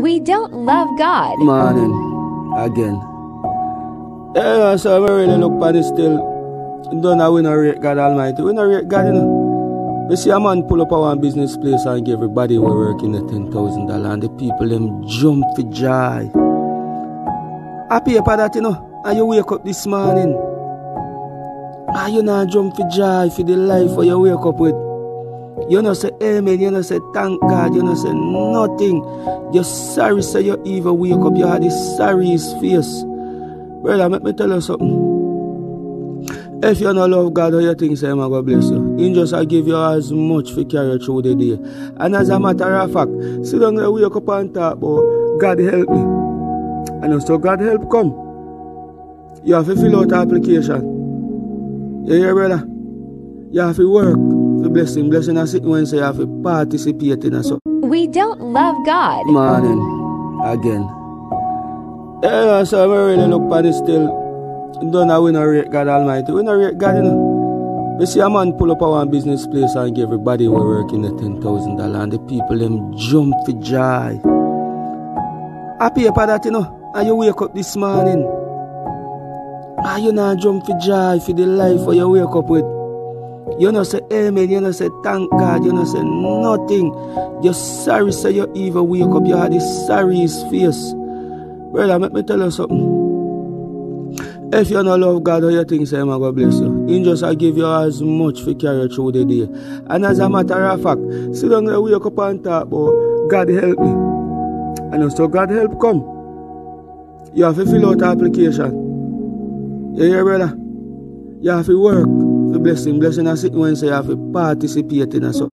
We don't love God. Morning. Again. Yeah, so I'm really look for this still. Don't know we not rate God Almighty. We not rate God, you know. You see a man pull up a one business place and give everybody who working the ten thousand dollar and the people them jump for joy. Happy about that, you know. And you wake up this morning. And you not jump for joy for the life where you wake up with. You know say amen, you know say thank God, you know say nothing. You're sorry say you even wake up, you had the sorriest face. Brother, let me tell you something. If you don't love God, how you think say I'm gonna bless you? He just I give you as much for carry through the day. And as a matter of fact, sit down there, wake up and talk about God help me. And so God help come. You have to fill out application. You hear brother? You have to work for blessing. Blessing and sitting when say you have to participate in it. So We don't love God. morning again. Yeah, so I really look for this still. Don't know we not rate God Almighty. We not rate God, you know. You see a man pull up a one business place and give everybody who working the ten thousand dollar and the people them jump for joy. Happy about that, you know. And you wake up this morning. And you not jump for joy for the life where you wake up with. You know say amen, you know say thank God, you know say nothing. You're sorry say you even wake up, you had the sorriest face. Brother, let me tell you something. If you don't love God, how you think say I'm gonna bless you? He just I give you as much for carry through the day. And as a matter of fact, sit down there, wake up and talk about God help me. And so God help come. You have to fill out application. You hear brother? You have to work Fè blesè, blesè nan se yon se ya fè pati se piyete nan so.